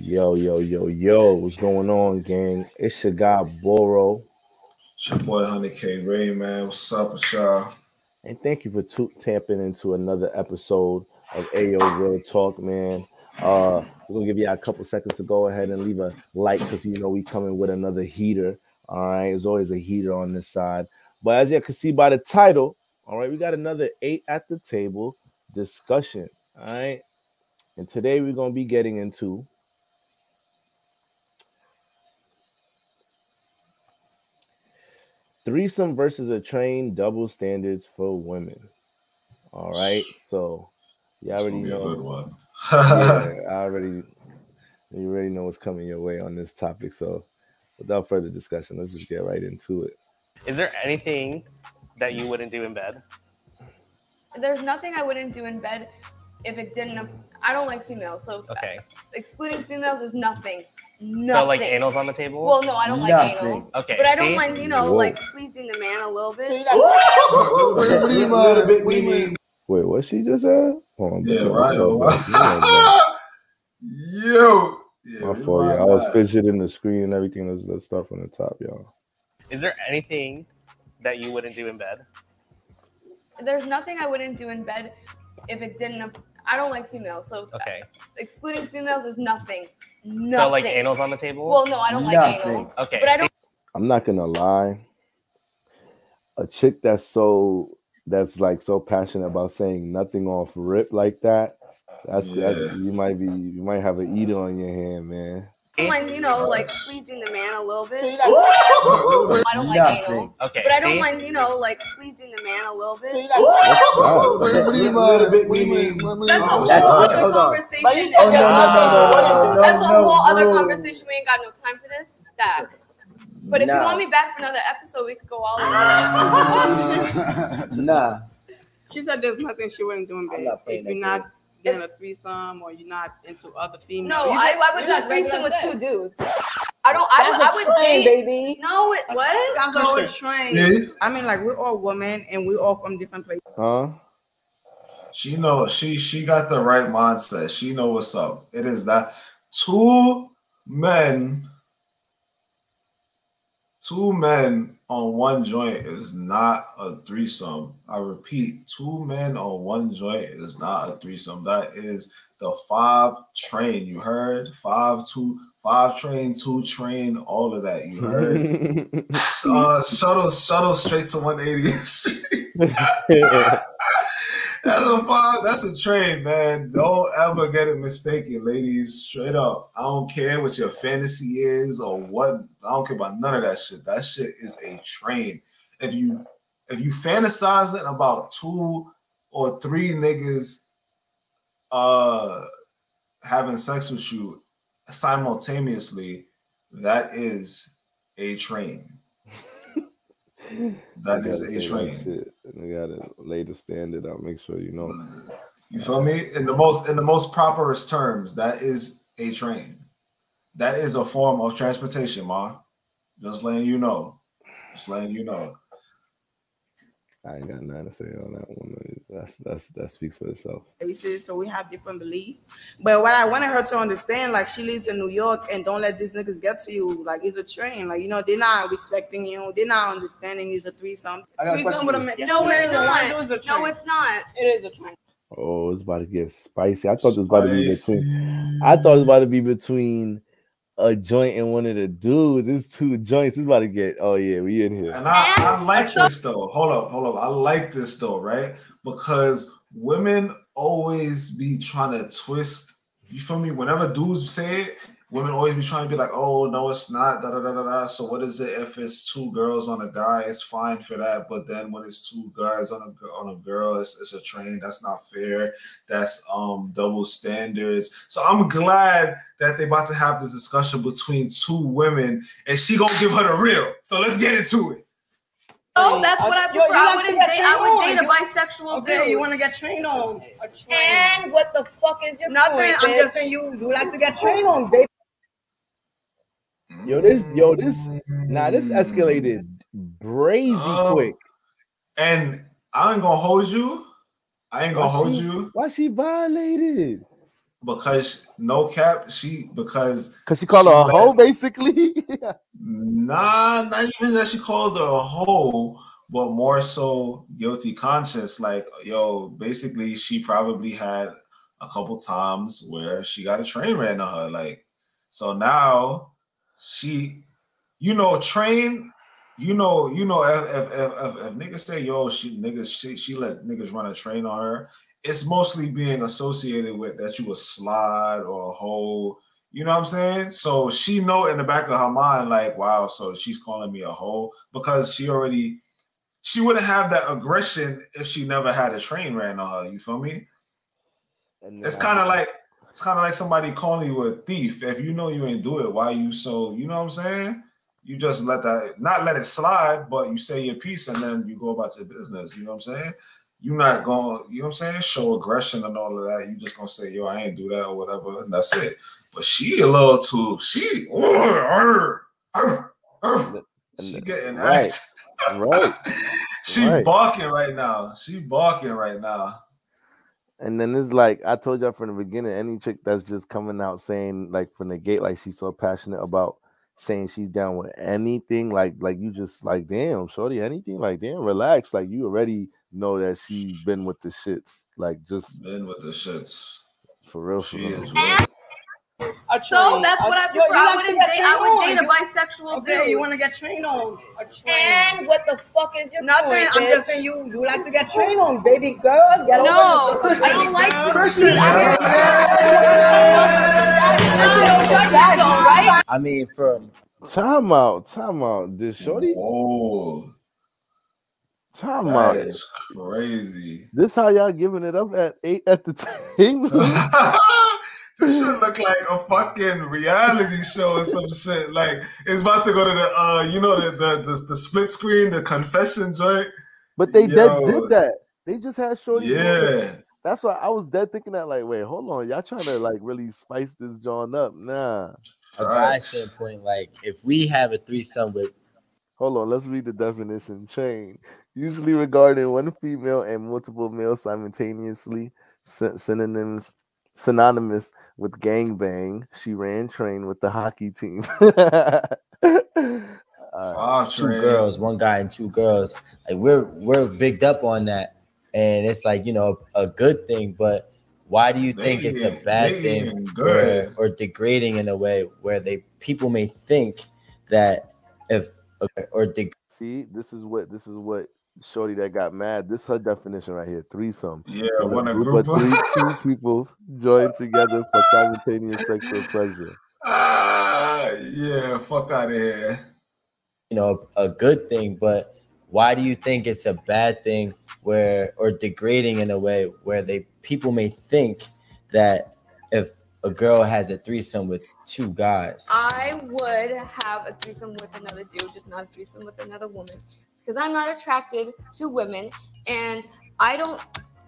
Yo, yo, yo, yo, what's going on, gang? It's your guy Boro. It's your boy Honey K Ray, man. What's up with y'all? And thank you for t- tapping into another episode of Ayo Real Talk, man. Uh, we're gonna give you a couple seconds to go ahead and leave a like because you know we coming with another heater. All right, there's always a heater on this side. But as you can see by the title, all right, we got another eight at the table discussion. All right, and today we're gonna be getting into threesome versus a train double standards for women. All right, so you already know. yeah, I already you already know what's coming your way on this topic. So without further discussion, let's just get right into it. Is there anything that you wouldn't do in bed? There's nothing I wouldn't do in bed if it didn't. I don't like females, so Okay. Uh, excluding females, there's nothing. Nothing. So like anal's on the table? Well, no, I don't like anal. okay. But I don't see? mind, you know, Whoa. like pleasing the man a little bit. What do you mean? What do you mean? Wait, what she just said? Hold on, Yeah, right. Hold on, bro. Yo. Yeah, My fault, yeah. ride I was fidgeting the screen and everything. Let's, stuff on the top, y'all. Is there anything that you wouldn't do in bed? There's nothing I wouldn't do in bed if it didn't. I don't like females, so uh, Okay. excluding females, there's nothing. Nothing. So like anal's on the table? Well, no, I don't like Nothing. anal. okay. But I don't. I'm not gonna lie. A chick that's so that's like so passionate about saying nothing off rip like that. That's that's you might be you might have an eater on your hand, man. I don't mind, you know, like pleasing the man a little bit. I don't like Nothing. anal. Okay. But I don't see? mind, you know, like pleasing the man a little bit. What do you mean? What do you mean? That's a whole That's other hold on. conversation. Oh no no no no no no That's a no whole other no. conversation. We ain't got no time for this. That. But if you Nah. want me back for another episode, we could go all in. Nah. She said there's nothing she wouldn't do in I'm bed. not playing If you're that not doing a threesome or you're not into other females. No, I, I would you do a threesome with regular two dudes. I don't. I would. I would a trend, date. baby. No, it what? That's all a train. Yeah. I mean, like we're all women and we're all from different places. Huh? She know she she got the right mindset. She know what's up. It is that two men, two men on one joint is not a threesome. I repeat, two men on one joint is not a threesome. That is the five train. You heard five two five train two train all of that. You heard. uh, shuttle shuttle straight to 180th. That's a five, that's a train, man. Don't ever get it mistaken, ladies. Straight up. I don't care what your fantasy is or what. I don't care about none of that shit. That shit is a train. If you if you fantasizing about two or three niggas uh having sex with you simultaneously, that is a train. That is a train. You gotta lay the standard out. Make sure you know. You feel me? In the most in the most properest terms, that is a train. That is a form of transportation, ma. Just letting you know. Just letting you know. I ain't got nothing to say on that one. That's that's that speaks for itself. places, so we have different beliefs. But what I wanted her to understand, like she lives in New York, and don't let these niggas get to you. Like it's a train. Like you know, they're not respecting you. They're not understanding it's a threesome. I got a Threesome question with a you. man- No, two it's one not. dude is a. No, it's not. It is a train. Oh, it's about to get spicy. I thought this was about to be between. I thought it was about to be between a joint and one of the dudes. It's two joints. It's about to get. Oh yeah, we in here. And I, I And like this though. Hold up, hold up. I like this though, right? Because women always be trying to twist. You feel me? Whenever dudes say it, women always be trying to be like, "Oh no, it's not." Da da da da da. So what is it if it's two girls on a guy? It's fine for that. But then when it's two guys on a on a girl, it's, it's a train. That's not fair. That's um double standards. So I'm glad that they about to have this discussion between two women, and she gonna give her the real. So let's get into it. Oh, that's uh, what I prefer. you I wouldn't date. I would trained date a bisexual Okay, dude. you want to get trained on a train? And what the fuck is your Nothing. point, I'm just saying you you like to get trained on, baby. Yo, this, yo, this, nah, this escalated brazy Oh. quick. And I ain't gonna hold you. I ain't gonna Why hold she- you Why she violated? Because no cap, she because Because she called She her a hoe, basically. Nah, not even that she called her a hoe, but more so guilty conscience. Like, yo, basically, she probably had a couple times where she got a train ran on her. Like, so now she, you know, train, you know, you know, if if, if, if, if niggas say, yo, she niggas, she, she let niggas run a train on her, it's mostly being associated with that you a slide or a hoe you know what I'm saying? So she know in the back of her mind, like, wow, so she's calling me a hoe because she already she wouldn't have that aggression if she never had a train ran on her. You feel me? And It's kind of like it's kind of like somebody calling you a thief. If you know you ain't do it, why you so you know what I'm saying? You just let that not let it slide, but you say your piece and then you go about your business. You know what I'm saying? You're not going, you know what I'm saying? Show aggression and all of that. You just gonna say, yo, I ain't do that or whatever, and that's it. But she a little too, she, she getting Right. act. right. she Right. barking right now. She barking right now. And then it's like I told y'all from the beginning, any chick that's just coming out saying like from the gate, like she's so passionate about saying she's down with anything, like like you just like damn, shorty, anything, like damn, relax. Like you already know that she's been with the shits. Like just Been with the shits. for real, for She real. is And A so that's A- what I Yo, prefer. you I wouldn't date. I would date a bisexual Okay, dude. you want to get trained on a train. And what the fuck is your Nothing. point, I'm just saying you you like to get trained on, baby girl. Get No, over I don't like to. Christian, I man. That's a no judgment zone, right? I mean, from Time out, time out. This shorty, Whoa, time out. that is crazy. This how y'all giving it up at eight at the table. this should look like a fucking reality show or some shit. Like it's about to go to the uh, you know, the the the, the split screen, the confession joint. But they dead Yo. did that. They just had shorty. Yeah. That's why I was dead thinking that, like, wait, hold on, y'all trying to like really spice this John up? Nah, a Right. standpoint, like if we have a threesome with hold on. Let's read the definition. Train, usually regarding one female and multiple males simultaneously, synonyms synonymous with gangbang. She ran train with the hockey team. Uh, two girls, one guy and two girls, like we're we're bigged up on that, and it's like you know a good thing. But why do you think it's a bad thing ain't where, good. or degrading in a way where they people may think that if or deg- see, this is what this is what Shorty that got mad. This her definition right here. Threesome. Yeah, When when a a group group of three two people join together for simultaneous sexual pleasure. Ah, yeah, fuck out of here. you know a good thing but why do you think it's a bad thing where or degrading in a way where they people may think that if a girl has a threesome with two guys I would have a threesome with another dude, just not a threesome with another woman, because I'm not attracted to women, and I don't,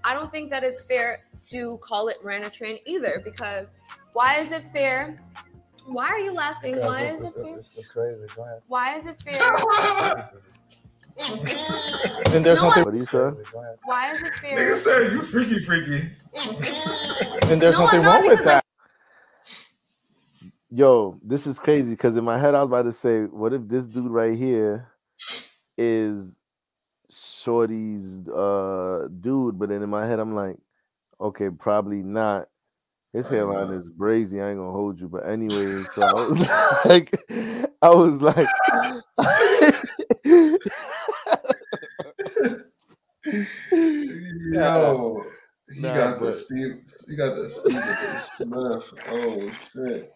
I don't think that it's fair to call it ran a train either. Because why is it fair? Why are you laughing? Why is it fair? It's crazy. Go ahead. Why is it fair? Then there's No, something. What do you say? Why is it fair? Nigga fair? said you freaky freaky. Then there's No, nothing wrong with because that. Yo, this is crazy because in my head I was about to say, what if this dude right here is Shorty's uh dude? But then in my head I'm like, okay, probably not. His hairline is brazy. I ain't gonna hold you, but anyway, so I was like, I was like, Yo, he Nah, got the but- Steve. He got the Steve Smith. Oh shit.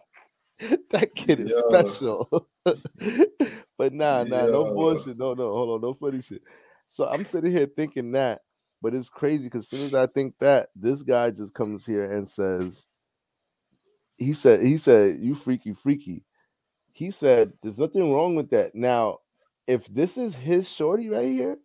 that kid is Yo. special. but nah, nah, no bullshit. No, no, hold on, no funny shit. So I'm sitting here thinking that, but it's crazy because as soon as I think that, this guy just comes here and says, he said, he said, you freaky, freaky. He said, there's nothing wrong with that. Now, if this is his shorty right here,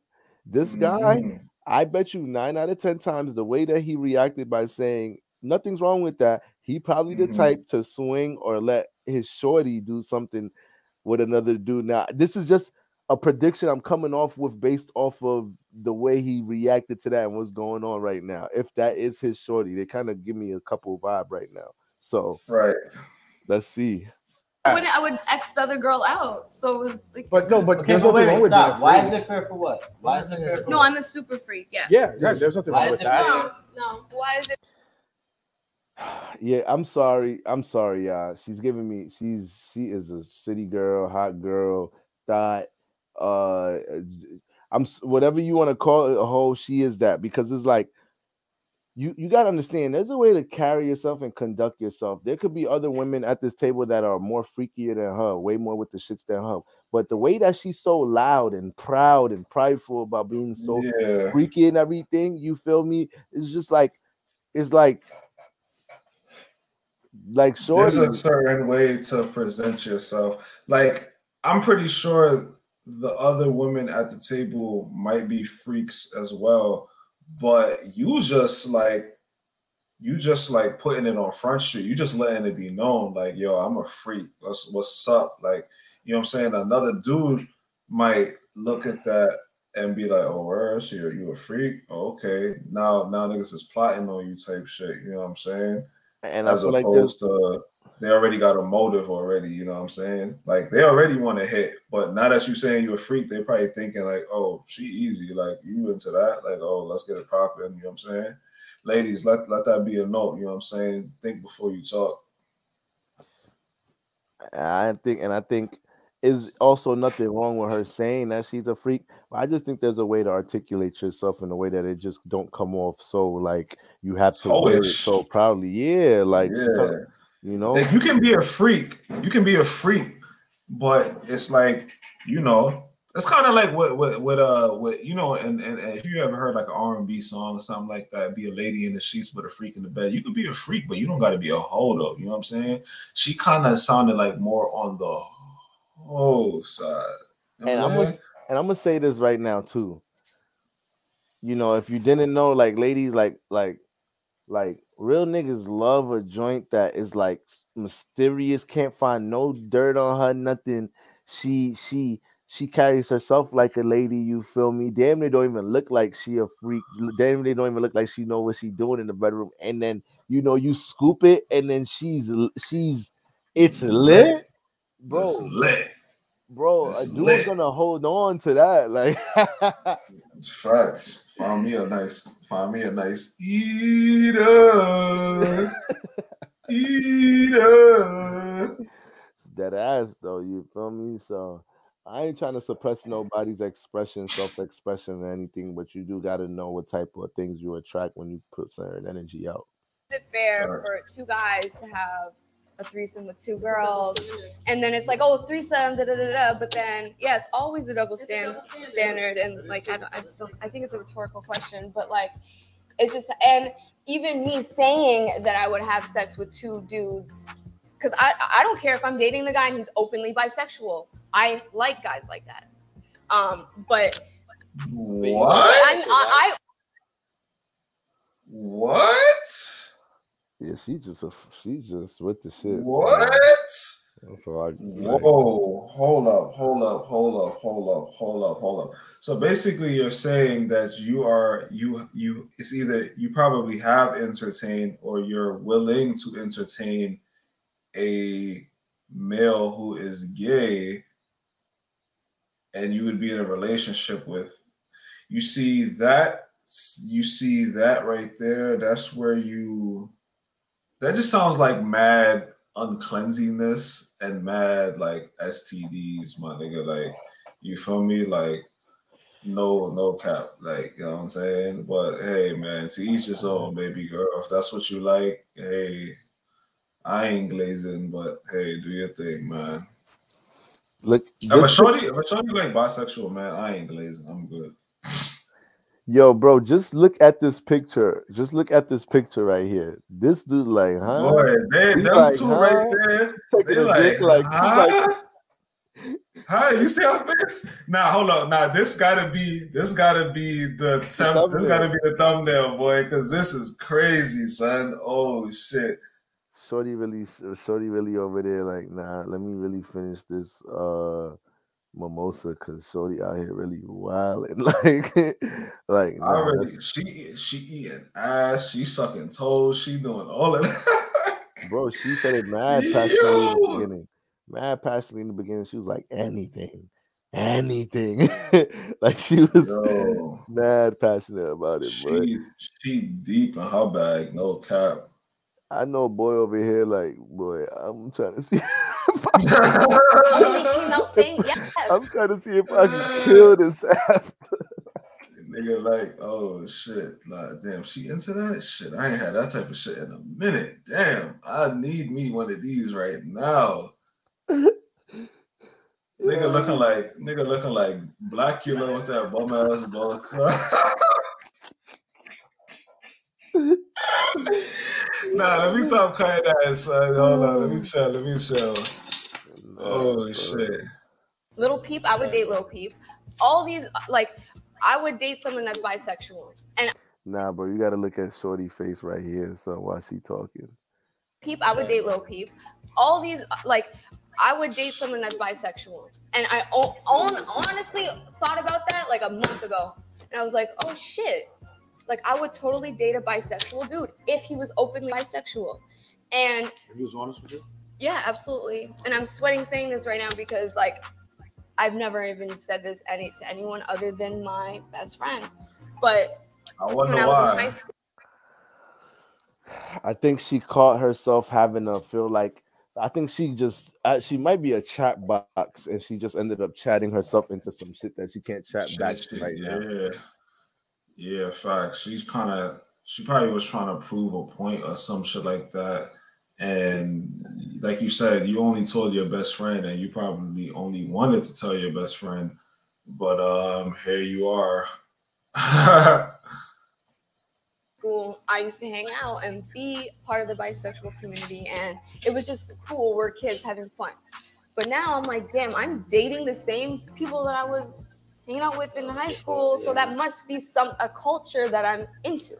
this guy, Mhm. I bet you nine out of ten times the way that he reacted by saying nothing's wrong with that, he probably the Mhm. type to swing or let his shorty do something with another dude. Now, this is just a prediction I'm coming off with based off of the way he reacted to that and what's going on right now. If that is his shorty, they kind of give me a couple vibe right now. So Right. let's see. I would I would X the other girl out. So it was like But no, but Okay, there's but wait, nothing wait, wrong with stop. Why is it fair for what? Why is it fair for no, what? I'm a super freak. Yeah. Yeah, yeah, there's nothing Why wrong is with it that. fair? No, no. Why is it? Yeah, I'm sorry. I'm sorry, y'all. She's giving me. She's she is a city girl, hot girl. Thought, uh, I'm whatever you want to call it. A hoe. She is that because it's like you you got to understand. There's a way to carry yourself and conduct yourself. There could be other women at this table that are more freakier than her, way more with the shits than her. But the way that she's so loud and proud and prideful about being so yeah. freaky and everything, you feel me? It's just like it's like like There's a certain way to present yourself. Like, I'm pretty sure the other women at the table might be freaks as well, but you just like you just like putting it on front street. You just letting it be known, like, yo, I'm a freak. What's what's up? Like, you know what I'm saying? Another dude might look at that and be like, oh, where is she? Are you a freak? Oh, okay. Now now niggas is plotting on you type shit. You know what I'm saying? And I as feel like there's to they already got a motive already, you know what I'm saying? Like they already want to hit, but now that you're saying you're a freak, they're probably thinking like, oh, she easy, like you into that, like oh, let's get it popping, you know what I'm saying? Ladies, let let that be a note, you know what I'm saying? Think before you talk. I think and I think is also nothing wrong with her saying that she's a freak. But I just think there's a way to articulate yourself in a way that it just don't come off so like you have to wear it so proudly. Yeah, like yeah. so- you know. Like you can be a freak, you can be a freak, but it's like you know, it's kind of like what what what uh what you know, and, and and if you ever heard like an R and B song or something like that, be a lady in the sheets but a freak in the bed. You could be a freak, but you don't got to be a hoe though. You know what I'm saying? She kind of sounded like more on the hoe side. You know and I'm I'm gonna, and I'm gonna say this right now too. You know, if you didn't know, like ladies, like like like real niggas love a joint that is like mysterious, can't find no dirt on her, nothing. She she she carries herself like a lady, you feel me? Damn, they don't even look like she a freak. Damn, they don't even look like she know what she doing in the bedroom. And then you know you scoop it, and then she's she's it's lit, bro It's lit. Bro, a It's dude's lit. gonna hold on to that. Like, Facts. Find me a nice, find me a nice eater. eater. that ass though, you feel me? So I ain't trying to suppress nobody's expression, self-expression, or anything, but you do gotta know what type of things you attract when you put certain energy out. Is it fair Sure. for two guys to have a threesome with two girls, and then it's like, oh, threesome, da da da da. But then, yeah, it's always a double It's a stand double standard. standard, and like, I, don't, I just don't. I think it's a rhetorical question, but like, it's just, and even me saying that I would have sex with two dudes, because I I don't care if I'm dating the guy and he's openly bisexual. I like guys like that. Um, but What? I'm, I, I what? Yeah, she just a, she just with the shit. What? So I, Whoa, hold up, hold up, hold up, hold up, hold up, hold up. So basically you're saying that you are you you it's either you probably have entertained or you're willing to entertain a male who is gay and you would be in a relationship with you see that you see that right there that's where you that just sounds like mad uncleansiness and mad like STDs, my nigga. Like, you feel me? Like, no, no cap. Like, you know what I'm saying? But hey, man, to each his own, baby girl. If that's what you like, hey, I ain't glazing, but hey, do your thing, man. look, If a shorty, if a shorty like bisexual, man, I ain't glazing. I'm good. yo, bro, just look at this picture. Just look at this picture right here. This dude, like, huh? Boy, He's them like, two huh? right there. Taking a like, dick, like, he's like, huh? Huh? You see our face? Nah, hold up. Nah, this gotta be this gotta be the temp. This thumbnail. gotta be the thumbnail, boy, because this is crazy, son. Oh shit. Shorty really, Shorty really over there. Like, nah, let me really finish this. Uh, mimosa because Shorty out here really wild and like, like nah, already she she eating ass, she sucking toes, she doing all of that. bro. She said it mad passionately in the beginning. Mad passionately in the beginning. She was like anything, anything. like she was Yo, mad passionate about it, bro. she she deep in her bag, no cap. I know a boy over here, like boy. I'm trying to see. if He came out saying yes. I'm trying to see if I can kill this app. Nigga, like, oh shit, like, damn, she into that shit. I ain't had that type of shit in a minute. Damn, I need me one of these right now. Nigga looking like nigga looking like Blacula with that bum ass boss. Nah, let me stop cutting that, son. Hold on, let me oh. chill, let me chill. Oh shit. Lil Peep, I would date Lil Peep. All these, like, I would date someone that's bisexual. And Nah, bro, you gotta look at Shorty face right here, son, while she talking. Peep, I would date Lil Peep. All these, like, I would date someone that's bisexual. And I on, honestly thought about that like a month ago. And I was like, oh shit. Like, I would totally date a bisexual dude if he was openly bisexual. And He was honest with you. yeah, absolutely. And I'm sweating saying this right now because, like, I've never even said this any to anyone other than my best friend. But I when wonder I was in high why. school, I think she caught herself having to feel like I think she just uh, she might be a chat box and she just ended up chatting herself into some shit that she can't chat back shit, right now. Yeah. Facts. She's kind of she probably was trying to prove a point or some shit like that. And like you said, you only told your best friend, and you probably only wanted to tell your best friend. But um, here you are. school, I used to hang out and be part of the bisexual community, and it was just cool. We're kids having fun. But now I'm like, damn, I'm dating the same people that I was hanging out with in high school, so that must be some a culture that I'm into.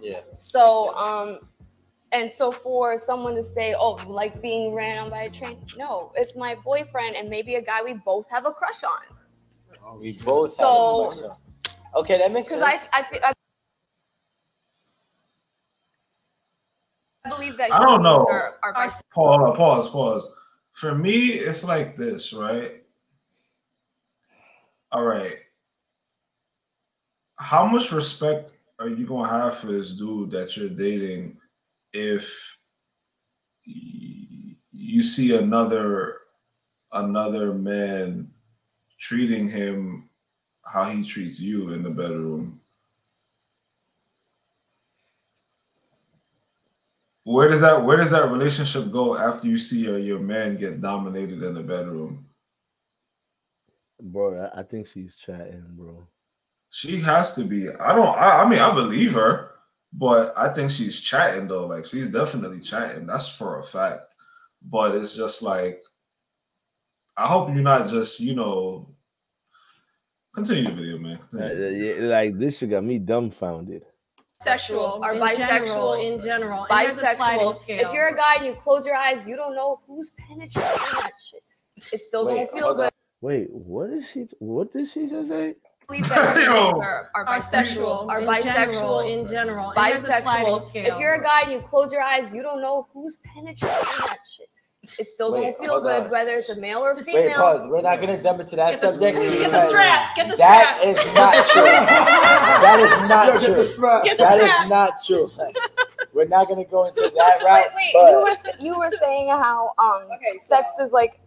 Yeah. So, um, and so for someone to say, "Oh, you like being ran on by a train," no, it's my boyfriend and maybe a guy we both have a crush on. We both So- have a question. Okay, that makes sense. Because sense. I, I, thi- I believe that I don't know. Are, are pause, pause, pause. For me, it's like this, right? All right. How much respect are you gonna have for this dude that you're dating if you see another another man treating him how he treats you in the bedroom? Where does that where does that relationship go after you see your, your man get dominated in the bedroom? Bro, I, I think she's chatting, bro. She has to be. I don't. I, I mean, I believe her, but I think she's chatting though. Like she's definitely chatting. That's for a fact. But it's just like, I hope you're not just you know. Continue the video, man. Uh, Continue. like this shit got me dumbfounded. Bisexual or in bisexual. general, in general. And there's a sliding bisexual. scale. If you're a guy and you close your eyes, you don't know who's penetrating that shit. It still Wait, don't feel hold good. Wait, what is she? What did she just say? Believe that Yo. humans are, are are bisexual. Are in general, bisexual. in general. And there's a sliding bisexual. If you're a guy and you close your eyes, you don't know who's penetrating that shit. It still Wait, don't feel good on. whether it's a male or female. Wait, pause. We're not gonna jump into that Get the- subject. get the strap. get the That straps. is not true. that is not Yo, get the true. strap. Get the That strap. is not true. We're not gonna go into that Wait, route. wait. but You were you were saying how um Okay, so- sex is like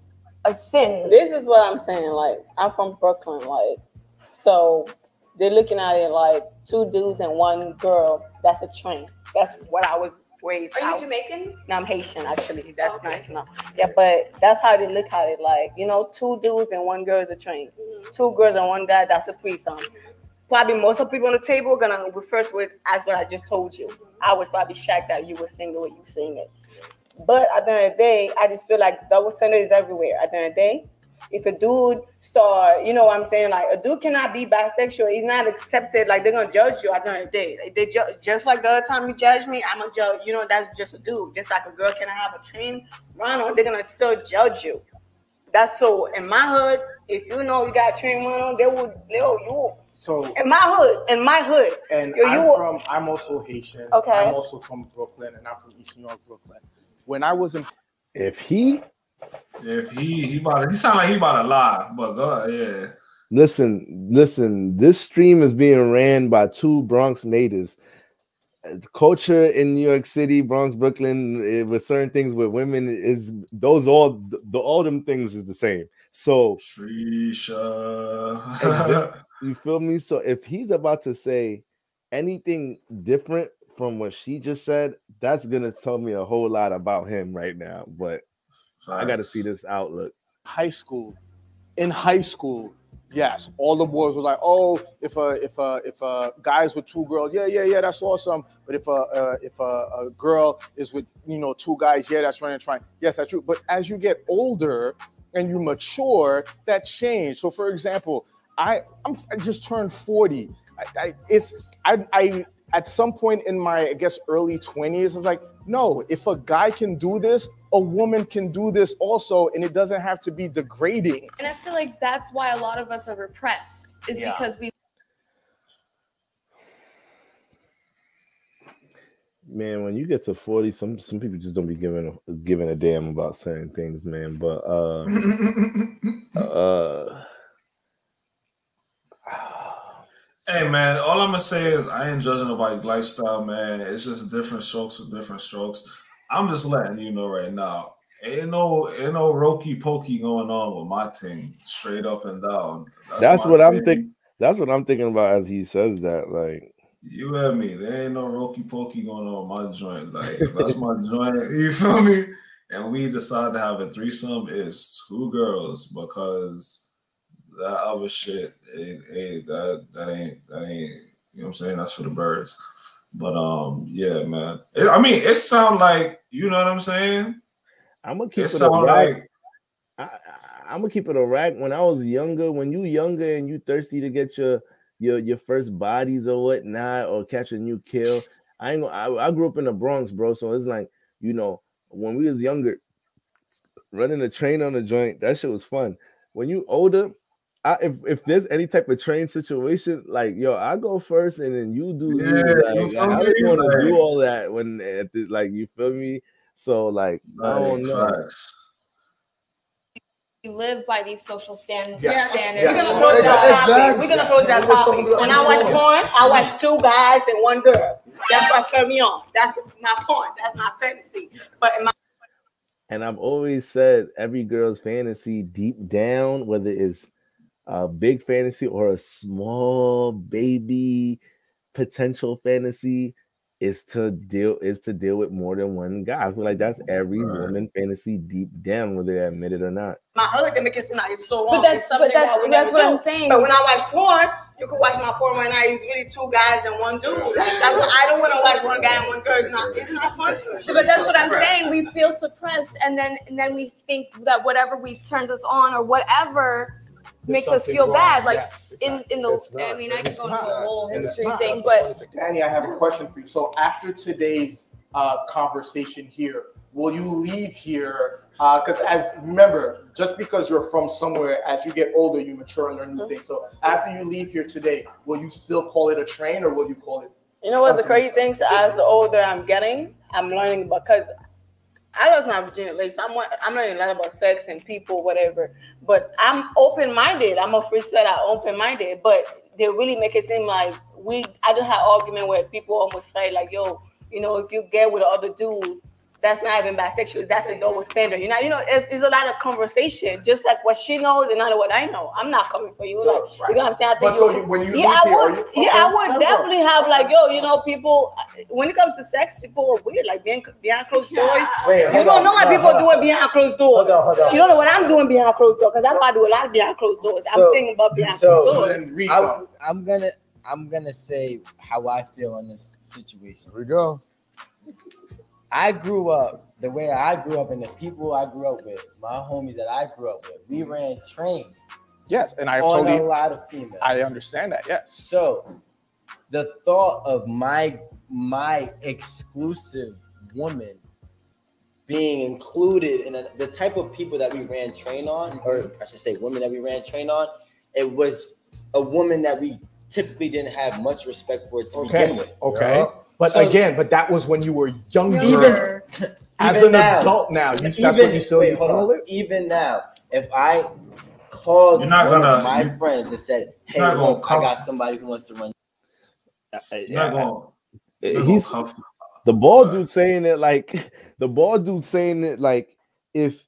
a sin. This is what I'm saying. Like, I'm from Brooklyn. Like, so they're looking at it like two dudes and one girl. That's a train. That's what I was raised. Are you out. Jamaican? No, I'm Haitian actually. That's Okay. nice enough. Yeah, but that's how they look at it. Like, you know, two dudes and one girl is a train. Mhm. Two girls and one guy, that's a threesome. Probably most of the people on the table are gonna refer to it as what I just told you. I would probably shocked that you were saying the way you saying it. But at the end of the day, I just feel like double standard is everywhere. At the end of the day, if a dude start, you know what I'm saying, like a dude cannot be bisexual. He's not accepted. Like they're gonna judge you at the end of the day. Like, they ju- just like the other time you judge me, I'm gonna judge. You know that's just a dude. Just like a girl can have a train run on, they're gonna still judge you. That's so in my hood. If you know you got train one on, they would yo you So in my hood. In my hood, and Yo, you I'm from I'm also Haitian. Okay. I'm also from Brooklyn and I'm from East New York, Brooklyn. When I was in If he If he he about to, he sound like he about to lie, but go yeah. listen, listen, this stream is being ran by two Bronx natives. Culture in New York City, Bronx, Brooklyn, eh, with certain things with women is those all the all them things is the same. So Trisha. you feel me? So if he's about to say anything different from what she just said, that's gonna tell me a whole lot about him right now. But I got to see this outlook. high school, in high school, yes, all the boys were like, "Oh, if a if a if a guys with two girls, yeah, yeah, yeah, that's awesome." But if a uh, if a, a girl is with you know two guys, yeah, that's running trying. Yes, that's true. But as you get older and you mature, that changed. So, for example, I I'm, I just turned forty. I, I, it's I I at some point in my I guess early twenties, I was like, no, if a guy can do this, a woman can do this also, and it doesn't have to be degrading. And I feel like that's why a lot of us are repressed, is Yeah. because we Man, when you get to 40, some some people just don't be giving a, giving a damn about certain things, man. But uh uh Hey man, all I'm gonna say is I ain't judging nobody's lifestyle, man. It's just different strokes with different strokes. I'm just letting you know right now. Ain't no ain't no rokey pokey going on with my team, straight up and down. that's my what I'm team. thinking. That's what I'm thinking about as he says that. Like, You and me, there ain't no rokey pokey going on with my joint. Like if that's my joint, you feel me? And we decide to have a threesome, it's two girls because that other shit, ain't, ain't that that ain't that ain't you know what I'm saying? That's for the birds. But um, yeah, man. It- I mean, it sound like you know what I'm saying. I'm gonna keep It it, a sound rack. like I, I'm gonna keep it a rack. When I was younger, when you younger and you thirsty to get your your your first bodies or whatnot, or catch a new kill. I ain't. I, I grew up in the Bronx, bro. So it's like you know when we was younger, running a train on the joint, that shit was fun. When you older, I, if if there's any type of train situation, like yo, I go first and then you do. you. Yeah, you Like, I me? don't want to do all that when at the, like you feel me. So like I don't know. facts. we live by these social stand- Yes. standards. Yes. We're gonna close that Exactly. topic. We're gonna close that topic. When I watch porn, I watch two guys and one girl. That's what turned me on. That's my porn. That's my fantasy. But in my And I've always said every girl's fantasy deep down, whether it's a big fantasy or a small baby potential fantasy, is to deal is to deal with more than one guy. I feel like that's every Right. woman fantasy deep down, whether they admit it or not. my hood, they make it seem like it's so But that's- but that's- that that's what do. I'm saying. But when I watch porn, you can watch my porn right now. It's really two guys and one dude. That's what, I don't want to watch one guy and one girl. It's not. It's not fun to. So, but that's what I'm saying. We feel suppressed, and then and then we think that whatever we turns us on or whatever makes us feel wrong. bad. Like Yes, in in the, not. I mean, I can go into a whole history not. thing, but Danny, I have a question for you. So after today's uh, conversation here, will you leave here? Because as remember, just because you're from somewhere, as you get older, you mature and learn new things. So after you leave here today, will you still call it a train or will you call it? You know what the crazy thing? So as the older I'm getting, I'm learning because I lost my virginity. So I'm I'm learning a lot about sex and people, whatever. But I'm open minded. I'm a free set. I'm open minded. But they really make it seem like we. I don't have argument where people almost say like, yo, you know, if you get with the other dude, that's not even bisexual. That's a double standard. You know, you know, it's, it's a lot of conversation. Just like what she knows and not what I know. I'm not coming for you. So, like, you know what I'm saying? I think But so you- you, when you yeah, leave I here, would. you Yeah, I would Hold on. definitely have like, yo, you know, people. When it comes to sex, people are weird, like being behind closed doors. Wait, You don't on, know what no, people are doing behind closed doors. Hold on, hold on. You don't know what I'm doing behind closed doors because I know I do a lot of behind closed doors. I'm thinking about behind so- closed doors. then I, I'm gonna I'm gonna say how I feel in this situation. Here we go. I grew up the way I grew up and the people I grew up with, my homies that I grew up with, we mm-hmm. ran train yes, and I on a lot of females. I understand that. Yes. So the thought of my my exclusive woman being included in a, the type of people that we ran train on, or I should say, women that we ran train on. It was a woman that we typically didn't have much respect for to Okay. begin with. you Okay. know? But So- again, but that was when you were younger. Even as even an now- adult now, you, that's even what you still wait, you hold call on. it. Even now, if I called You're not one gonna- of my you- friends and said, "Hey, not gonna look, I got somebody who wants to run," uh, You're not gonna, you're He's gonna the ball dude saying it like the ball dude saying it like if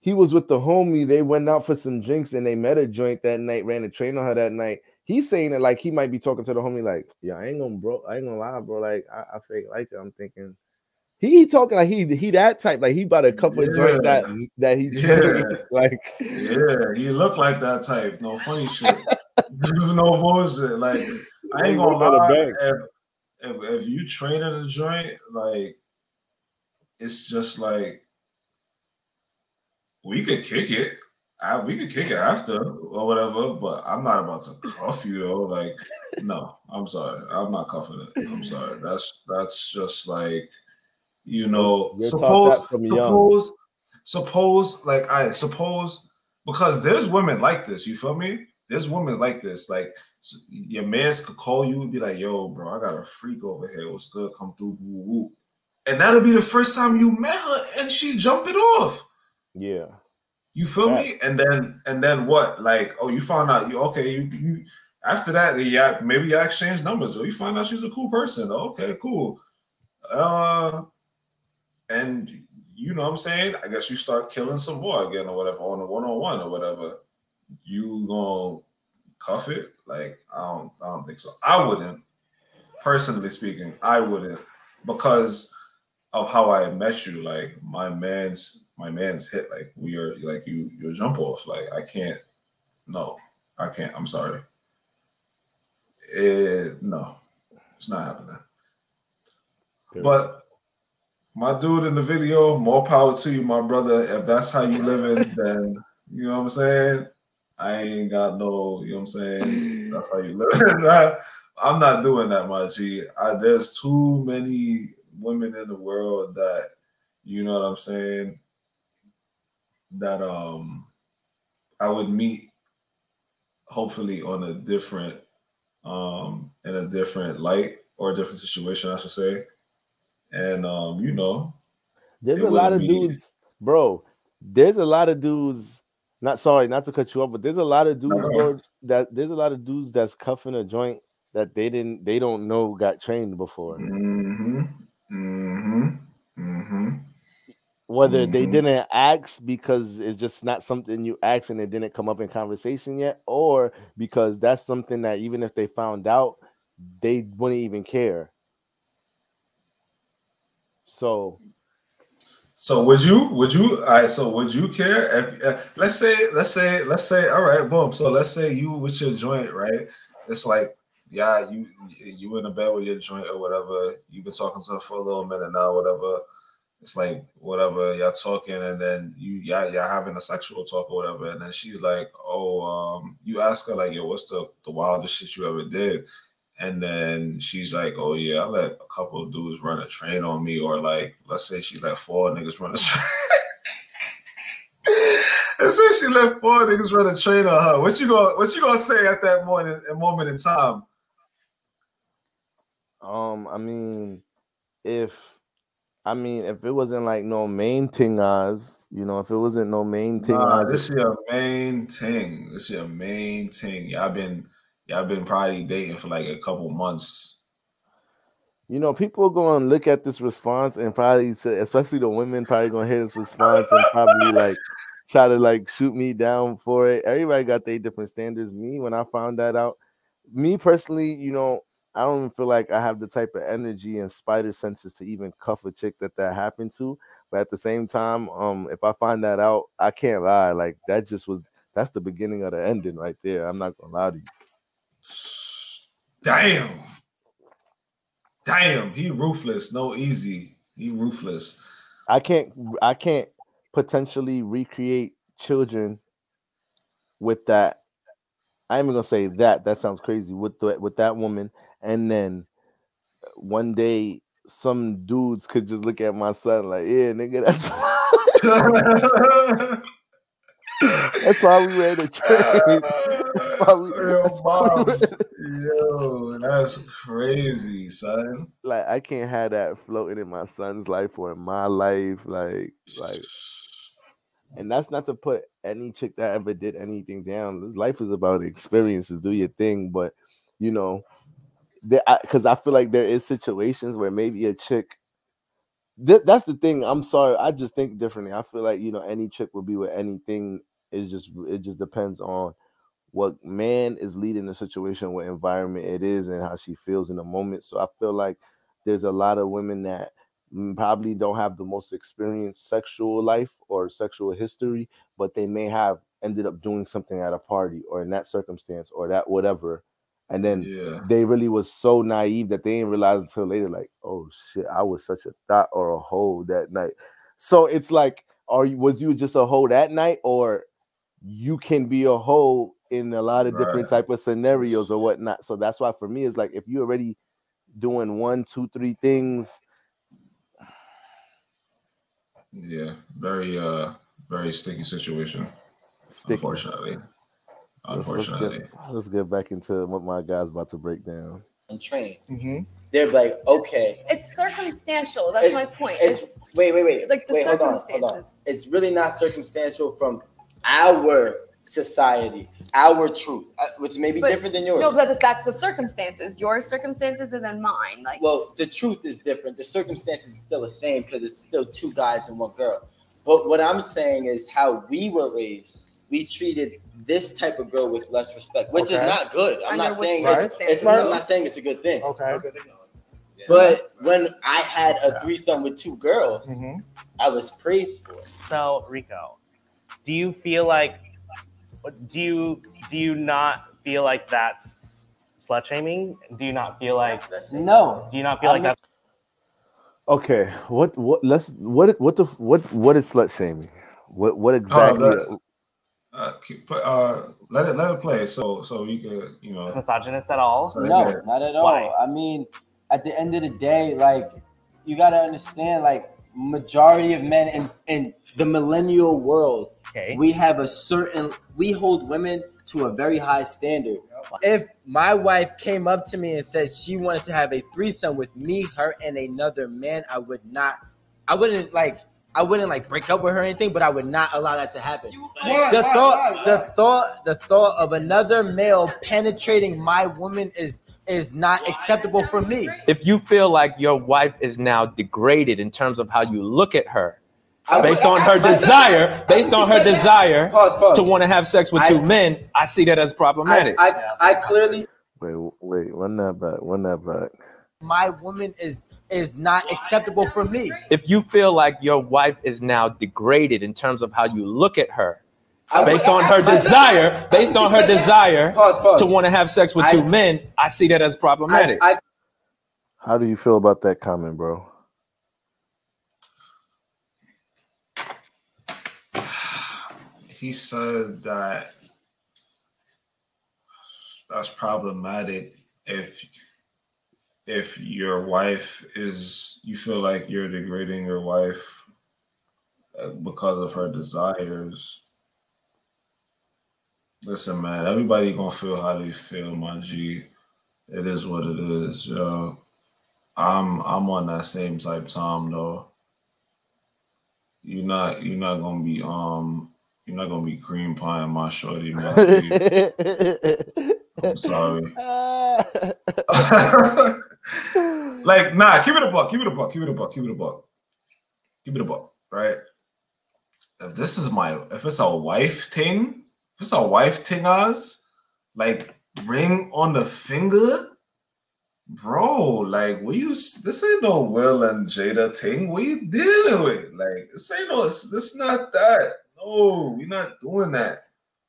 he was with the homie, they went out for some drinks and they met a joint that night, ran a train on her that night. He's saying it like he might be talking to the homie, like, yeah, I ain't gonna bro, I ain't gonna lie, bro. Like, I, I fake like it. I'm thinking he, he talking like he he that type, like he about to cuff a joint that that he Yeah. like Yeah, you look like that type. No funny shit. no bullshit. Like I ain't gonna lie. If, if if you train in a joint, like it's just like we could kick it. I, we could kick it after or whatever, but I'm not about to cuff you though. Like, no, I'm sorry, I'm not cuffing it. I'm sorry. That's that's just like, you know, You're taught suppose young. suppose suppose like I suppose because there's women like this. You feel me? There's women like this. Like your man's could call you and be like, "Yo, bro, I got a freak over here. What's good? Come through." Woo, woo. And that'll be the first time you met her, and she jump it off. yeah. You feel Right. me? And then and then what? Like, oh, you found out you okay, you, you after that, yeah, maybe you exchange numbers, or you find out she's a cool person. Okay, cool. Uh and you know what I'm saying? I guess you start killing some more again or whatever on a one-on-one or whatever. You gonna cuff it? Like, I don't I don't think so. I wouldn't, personally speaking, I wouldn't because of how I met you. Like my man's my man's hit. Like we are like you you jump off. Like I can't. No, I can't. I'm sorry. It, no, it's not happening. But my dude in the video, more power to you, my brother. If that's how you living, then you know what I'm saying. I ain't got no, you know what I'm saying. That's how you live. I'm not doing that, my G. I, there's too many women in the world that, you know what I'm saying, that um I would meet hopefully on a different um in a different light or a different situation, I should say. And um, you know, There's a lot of be- dudes, bro. There's a lot of dudes. Not sorry, not to cut you off, but there's a lot of dudes, no. bro. That there's a lot of dudes that's cuffing a joint that they didn't, they don't know got trained before. Mm-hmm. Mm-hmm. Whether they Mhm. didn't ask because it's just not something you asked and it didn't come up in conversation yet, or because that's something that even if they found out, they wouldn't even care. So So would you? Would you? All right. So would you care if? Uh, let's say. Let's say. Let's say. All right. Boom. So let's say you with your joint, right? It's like, yeah, you you in the bed with your joint or whatever. You've been talking to her for a little minute now, whatever. It's like whatever y'all talking, and then you yeah y'all having a sexual talk or whatever, and then she's like, oh, um, you ask her like, yo, what's the the wildest shit you ever did? And then she's like, "Oh yeah, I let a couple of dudes run a train on me, or like, let's say she let four niggas run a train. Let's say she let four niggas run a train on her. What you gonna What you gonna say at that moment, moment in time? Um, I mean, if I mean if it wasn't like no main thing as you know, if it wasn't no main thing Nah, this your main thing. This is your main thing. Y'all been y'all been probably dating for like a couple months. you know, people are gonna look at this response and probably say, especially the women probably gonna hear this response and probably like try to like shoot me down for it. Everybody got their different standards. Me, when I found that out, me personally, you know, I don't even feel like I have the type of energy and spider senses to even cuff a chick that that happened to. But at the same time, um, if I find that out, I can't lie. Like that just was that's the beginning of the ending right there. I'm not gonna lie to you. Damn. Damn, he ruthless. No easy. He ruthless. I can't I can't potentially recreate children with that. I'm even gonna say that. That sounds crazy with the, with that woman, and then one day some dudes could just look at my son like, yeah, nigga, that's that's why we ran the train. That's why we, Yo, that's moms. Yo, that's crazy, son. like I can't have that floating in my son's life or in my life, like like and that's not to put any chick that ever did anything down. Life is about experiences. Do your thing, but you know, because I, feel like there is situations where maybe a chick. Th- that's the thing. I'm sorry. I just think differently. I feel like you know any chick will be with anything. It just it just depends on what man is leading the situation, what environment it is, and how she feels in the moment. So I feel like there's a lot of women that mm, probably don't have the most experienced sexual life or sexual history, but they may have ended up doing something at a party or in that circumstance or that whatever. And then Yeah. they really was so naive that they didn't realize until later, like, oh shit, I was such a thought or a hoe that night. So it's like, are you was you just a hoe that night, or you can be a hoe in a lot of different Right. type of scenarios or whatnot. So that's why for me it's like if you're already doing one, two, three things, Yeah. Very uh very sticky situation. sticky. Unfortunately. Let's, let's get, let's get back into what my guy's about to break down. And train. Mm-hmm. They're like, okay. It's circumstantial. That's It's- my point. It's, It's, wait, wait, wait. like the wait, hold on, hold on. circumstances. It's really not circumstantial from our society, our truth, uh, which may be But- different than yours. no, but that's the circumstances. Your circumstances and then mine. Like well, the truth is different. The circumstances is still the same because it's still two guys and one girl. But what I'm saying is how we were raised. We treated this type of girl with less respect, which is not good. I'm not saying it's, circumstances, it's I'm not saying it's a good thing. Okay. But when I had a threesome with two girls, Mm-hmm. I was praised for it. So Rico, do you feel like do you do you not feel like that's slut shaming? Do you not feel like No. do you not feel I like mean- that's Okay, what what let's what what the what what is slut shaming? What what exactly? that- Uh, uh, let it let it play so so you could you know. misogynist at all? so No, not at all. Why? I mean, at the end of the day, like you gotta understand, like majority of men in, in the millennial world, Okay. we have a certain we hold women to a very high standard. If my wife came up to me and said she wanted to have a threesome with me, her, and another man, I would not. I wouldn't like. I wouldn't like break up with her or anything, but I would not allow that to happen. the thought, the thought, the thought of another male penetrating my woman is is not acceptable for me. if you feel like your wife is now degraded in terms of how you look at her, I would- based on her desire, based on her desire Pause, pause. to want to have sex with I- two men, I see that as I, problematic. I, I clearly Wait, wait, run that back, run that back. My woman is is not acceptable for me. if you feel like your wife is now degraded in terms of how you look at her, based on her desire, based on her desire Pause, pause. to want to have sex with I- two men, I see that as I, problematic. I, How do you feel about that comment, bro? he said that that's problematic if if your wife is you feel like you're degrading your wife uh, because of her desires listen man everybody gonna feel how they feel my g it is what it is yo i'm i'm on that same type time though you're not you're not gonna be um you're not gonna be cream pieing my shorty, my. I'm sorry. like, nah, keep it a buck, keep it a buck, keep it a buck, keep it a buck, keep it a buck, right? If this is my, if it's a wife thing, if it's a wife thing, us, like ring on the finger, bro, like, what you, this ain't no Will and Jada thing. What you dealing with? Like, this ain't no, this not that. No, we're not doing that.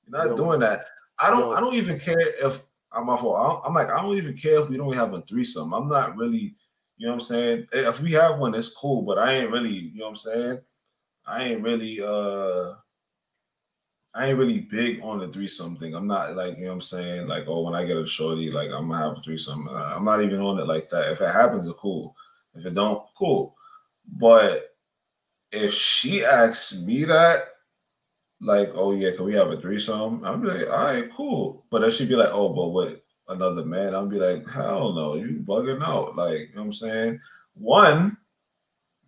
We're not Yo. doing that. I don't. Yo. I don't even care if I'm my fault. I'm like I don't even care if we don't have a threesome. I'm not really. You know what I'm saying? If we have one, it's cool. But I ain't really. You know what I'm saying? I ain't really. uh I ain't really big on the threesome thing. I'm not like you know what I'm saying. Like oh, when I get a shorty, like I'm gonna have a threesome. Uh, I'm not even on it like that. If it happens, it's cool. If it don't, cool. But if she asks me that, like, oh yeah, can we have a threesome? I'm like, all right, cool. But if she'd be like, oh, but with another man, I'll be like, hell no, you bugging out. Like, you know what I'm saying? One,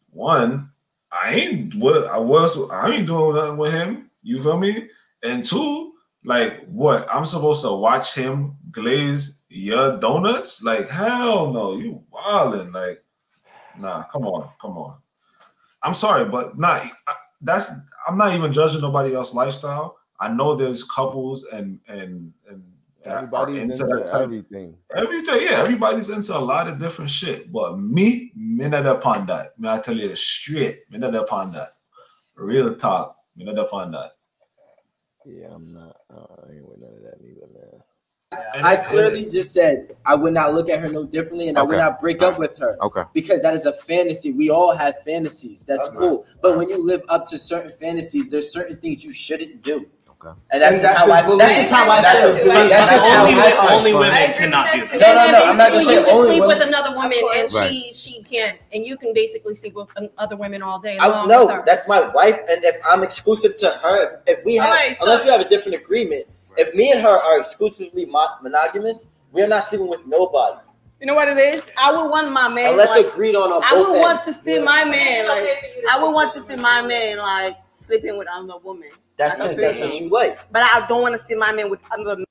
one, I ain't what I was, I ain't doing nothing with him. You feel me? And two, like what? I'm supposed to watch him glaze your donuts? Like, hell no, you wildin'. Like, nah, come on, come on. I'm sorry, but not that's I'm not even judging nobody else's lifestyle. I know there's couples and and and Everybody's into into type- everything. Everything, yeah, everybody's into a lot of different shit. But me, not upon that. Me, I tell you the straight, me not upon that. Real talk, me not upon that. Yeah, I'm not. Uh, I ain't with none of that neither, man. I clearly just said I would not look at her no differently, and I would not break up with her Okay. because that is a fantasy. We all have fantasies. That's Okay. cool. But when you live up to certain fantasies, there's certain things you shouldn't do. Okay. And that's And that's how I. belief. That's just how I. That's That's, his belief. that's just how only, I. women, only I women cannot do that. No, no, no. I'm not just saying you can only sleep women. with another woman and Right. she she can't, and you can basically sleep with other women all day I, long. no, that's my wife, and if I'm exclusive to her, if, if we have, Alright, so- unless we have a different agreement, if me and her are exclusively monogamous, we are not sleeping with nobody You know what it is? I would want my man. unless like, agreed on on I both would want to see Yeah. my man like okay for you to I would want to see my man like sleeping with another woman. That's That's because that's what you like. But I don't want to see my man with another man.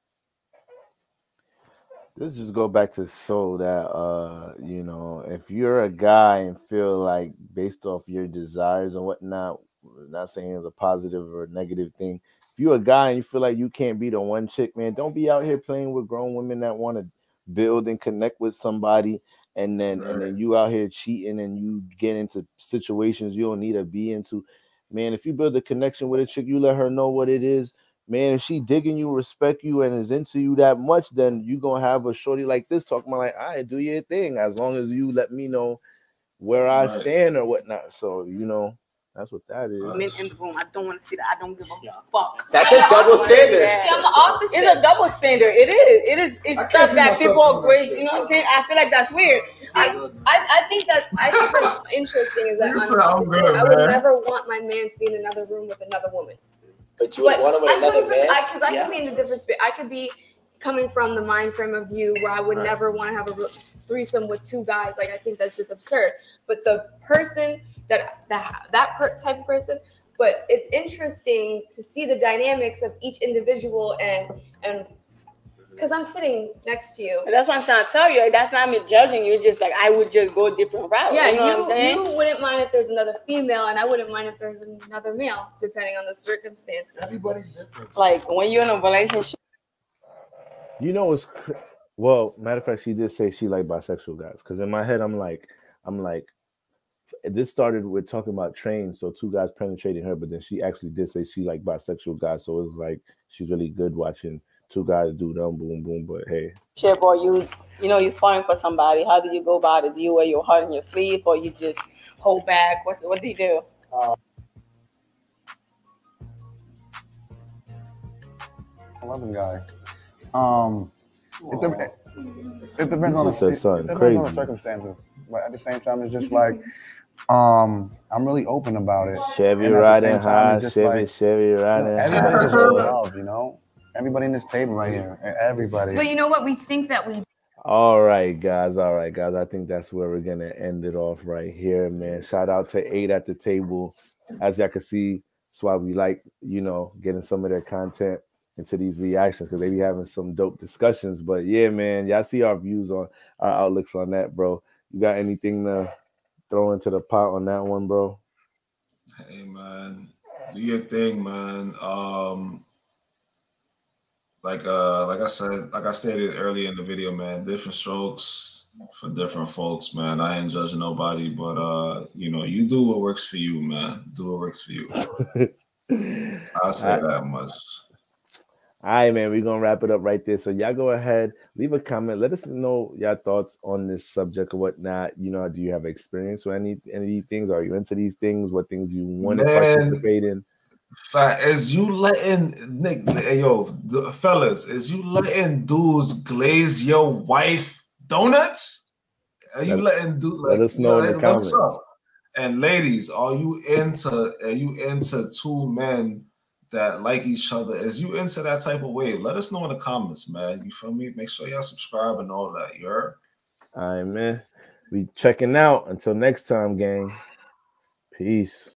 Let's just go back to show that uh, you know, if you're a guy and feel like based off your desires and whatnot, not saying it's a positive or negative thing. If you're a guy and you feel like you can't be the one chick, man, don't be out here playing with grown women that want to build and connect with somebody and then and then you out here cheating and you get into situations you don't need to be into. Man, if you build a connection with a chick, you let her know what it is man, if she digging you, respect you, and is into you that much, then you gonna have a shorty like this talking about like, I do your thing as long as you let me know where I Right. stand or whatnot. So you know, that's what that is. men in the room. I don't want to see that. I don't give a fuck. That's a double standard. See, I'm opposite. It's a double standard. It is. It is. It's I stuff that people doing are great. You know what I'm saying? I feel like that's weird. See, I, I think that's I think that's interesting is that I'm opposite. good, I would man. never want my man to be in another room with another woman. But you would But want it with I'm another from man. because I, Yeah. could be in a different space. I could be coming from the mind frame of view where I would Right. never want to have a re- threesome with two guys. Like I think that's just absurd. But the person that that that per- type of person. But it's interesting to see the dynamics of each individual and and because I'm sitting next to you. That's what I'm trying to tell you. That's not me judging you. Just like I would just go a different route. Yeah, you know what I'm you, saying? you wouldn't mind if there's another female, and I wouldn't mind if there's another male, depending on the circumstances. Everybody's different. Like when you're in a relationship. You know, it's cr- well. Matter of fact, she did say she like bisexual guys. Because in my head, I'm like, I'm like, this started with talking about trains, so two guys penetrating her, but then she actually did say she like bisexual guys. So it's like she's really good watching two guys do them, boom, boom. But hey, Chip, or you, you know, you're falling for somebody. How do you go about it? Do you wear your heart in your sleeve, or you just hold back? What's what do you do? Loving guy. Um, it, de- it depends on the, it, it depends on the circumstances, but at the same time, it's just like, um, I'm really open about it. Chevy And at the riding same time, high, Chevy, like, Chevy you know, riding everybody just high. love, you know. Everybody in this table right here, everybody. But you know what? We think that we All right, guys. All right, guys. I think that's where we're gonna end it off right here, man. Shout out to eight at the table. As y'all can see, that's why we like, you know, getting some of their content into these reactions because they be having some dope discussions. But yeah, man, y'all see our views on our outlooks on that, bro. You got anything to throw into the pot on that one, bro? Hey man, do your thing, man. Um, like uh, like I said, like I stated earlier in the video, man. Different strokes for different folks, man. I ain't judging nobody, but uh, you know, you do what works for you, man. Do what works for you. I'll say that much. All right, man, we're gonna wrap it up right there. So y'all go ahead, leave a comment, let us know your thoughts on this subject or whatnot. You know, do you have experience with any any of these things? Are you into these things? What things you want to participate in? Is you letting Nick, yo, fellas, is you letting dudes glaze your wife donuts? Are you Let- letting do? let us know in the comments. know. And ladies, are you into? Are you into two men that like each other? Is you into that type of wave? Let us know in the comments, man. You feel me? Make sure y'all subscribe and all that. You heard? All right, man. We checking out. Until next time, gang. Peace.